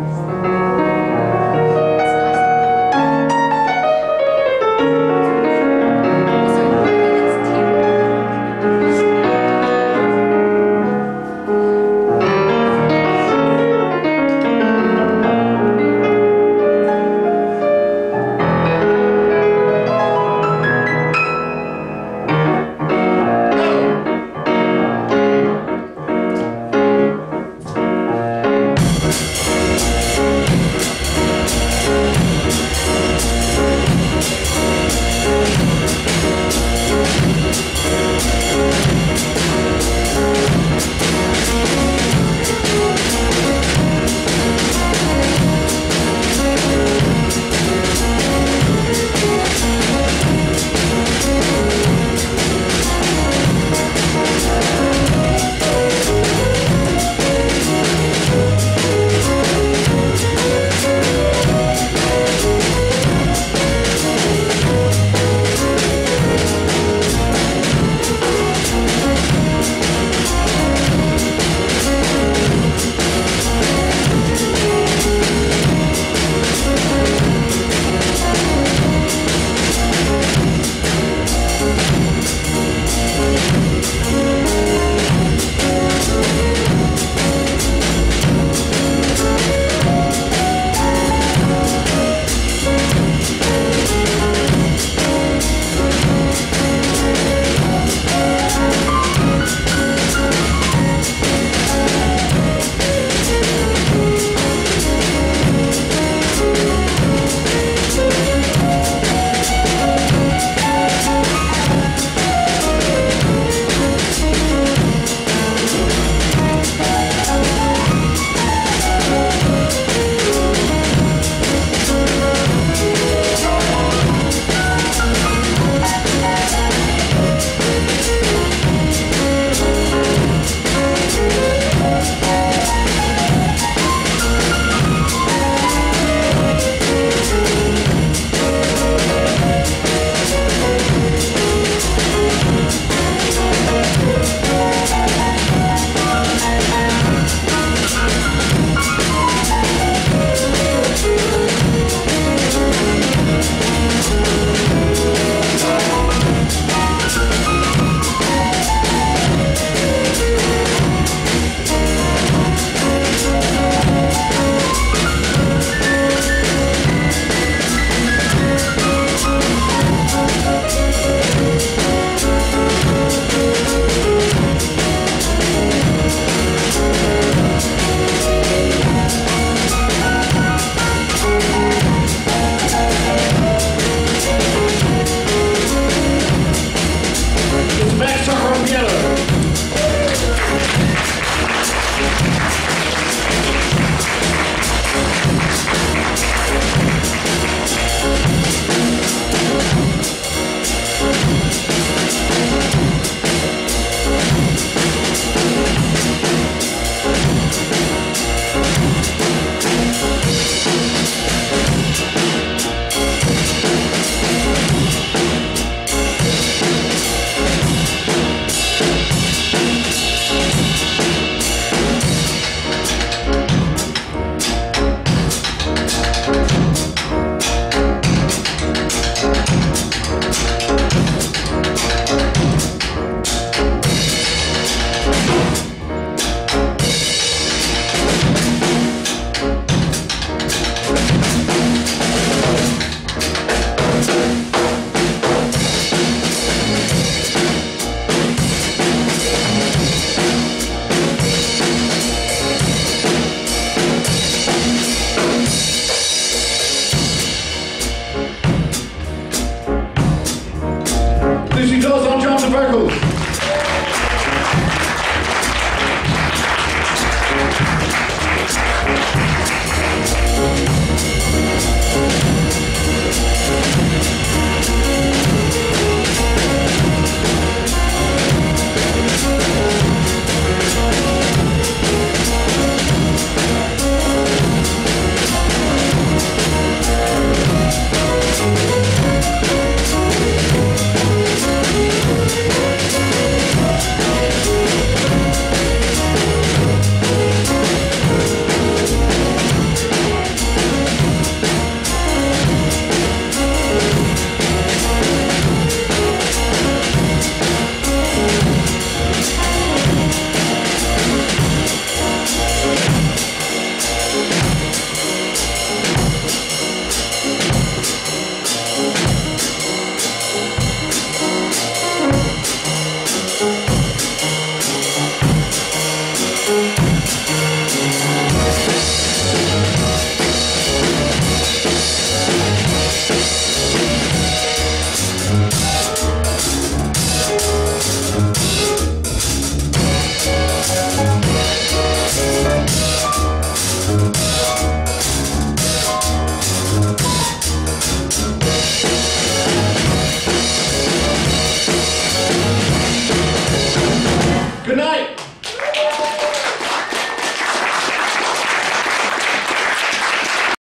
Thank Obviously, those on drums and vocals. Good night.